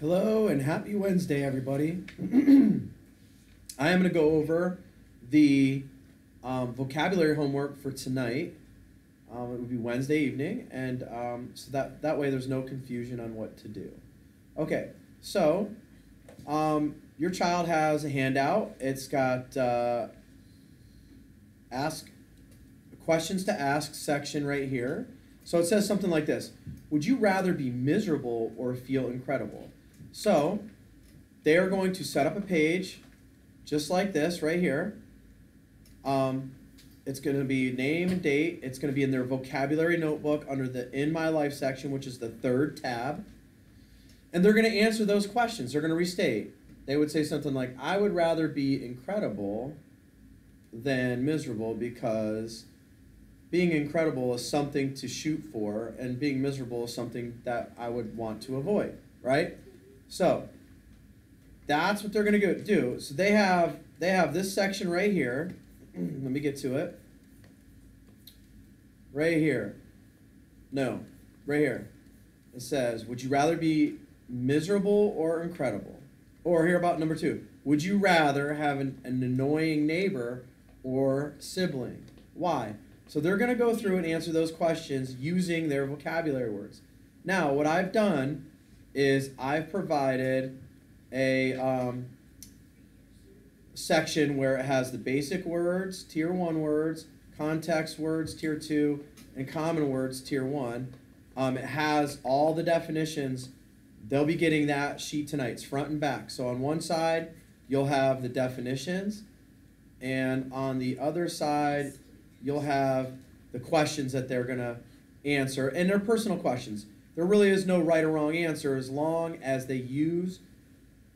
Hello and happy Wednesday, everybody. I am going to go over the um, vocabulary homework for tonight. Um, it would be Wednesday evening, and um, so that, that way there's no confusion on what to do. Okay, so um, your child has a handout. It's got uh, ask questions to ask section right here. So it says something like this Would you rather be miserable or feel incredible? So they are going to set up a page just like this right here. Um, it's going to be name and date. It's going to be in their vocabulary notebook under the In My Life section, which is the third tab. And they're going to answer those questions. They're going to restate. They would say something like, I would rather be incredible than miserable because being incredible is something to shoot for, and being miserable is something that I would want to avoid, right? So that's what they're gonna go do. So they have they have this section right here. Let me get to it. Right here. No, right here. It says, "Would you rather be miserable or incredible?" Or here about number two. Would you rather have an, an annoying neighbor or sibling? Why? So they're going to go through and answer those questions using their vocabulary words. Now, what I've done is I've provided a um, section where it has the basic words, tier one words, context words, tier two, and common words, tier one. Um, it has all the definitions. They'll be getting that sheet tonight. It's front and back. So on one side, you'll have the definitions, and on the other side, you'll have the questions that they're going to answer, and they're personal questions. There really is no right or wrong answer as long as they use,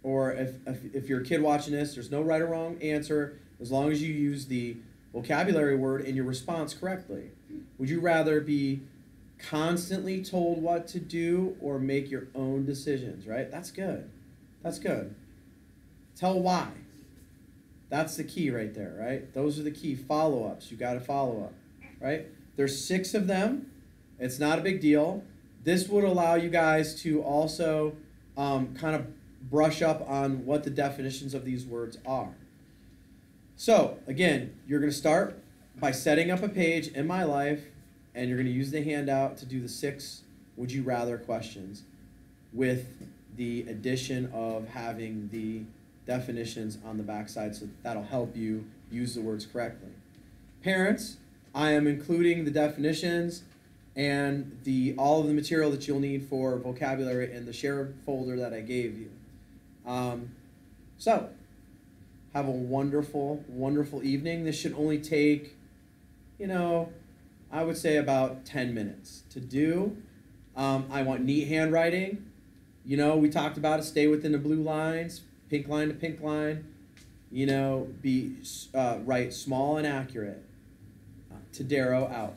or if, if, if you're a kid watching this, there's no right or wrong answer as long as you use the vocabulary word in your response correctly. Would you rather be constantly told what to do or make your own decisions, right? That's good. That's good. Tell why. That's the key right there, right? Those are the key follow ups. You got to follow up, right? There's six of them. It's not a big deal. This would allow you guys to also um, kind of brush up on what the definitions of these words are. So, again, you're going to start by setting up a page in my life, and you're going to use the handout to do the six would you rather questions with the addition of having the definitions on the backside, so that'll help you use the words correctly. Parents, I am including the definitions and the all of the material that you'll need for vocabulary in the shared folder that I gave you. Um, so, have a wonderful, wonderful evening. This should only take, you know, I would say about 10 minutes to do. Um, I want neat handwriting. You know, we talked about it, stay within the blue lines, pink line to pink line. You know, be uh, write small and accurate. Uh, Todaro out.